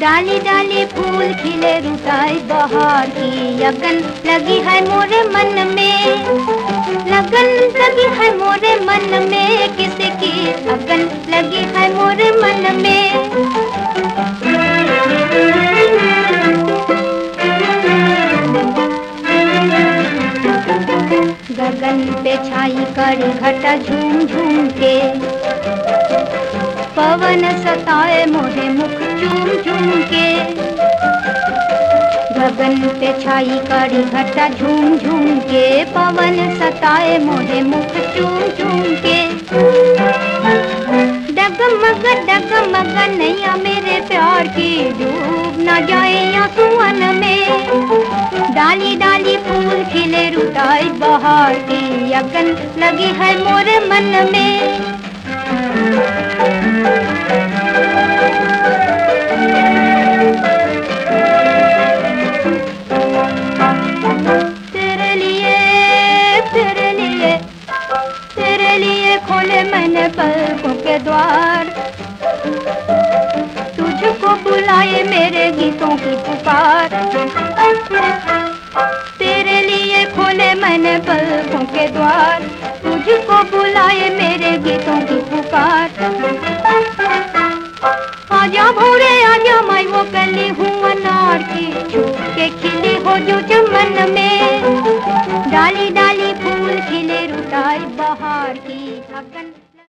डाली डाली फूल खिले रुताई बहार की लगन लगी है मोरे मन में। लगन लगी है मोरे मन में किसकी लगन लगी छाई कड़ी घटा झूम झूम के। पवन सताए मोहे मुख चूम चूम के। गगन पे छाई कड़ी घटा झूम झूम के। पवन सताए मोहे मुख चूम चूम के। डगमग डगमग नैया मेरे प्यार की डूब न जाए या सुवन में। डाली डाली फूल खिले रुताई बहार की। यगन लगी है मोरे मन में। तेरे लिए तेरे लिए तेरे लिए खोले मैंने पलकों के द्वार। तुझको बुलाए मेरे गीतों की पुकार। द्वार तुझको बुलाए मेरे गीतों की पुकार। आजा भोरे, आजा मैं वो कली हूँ अनार की छुपके खिली हो जो चमन में। डाली डाली फूल खिले रुटाई बहार की थकन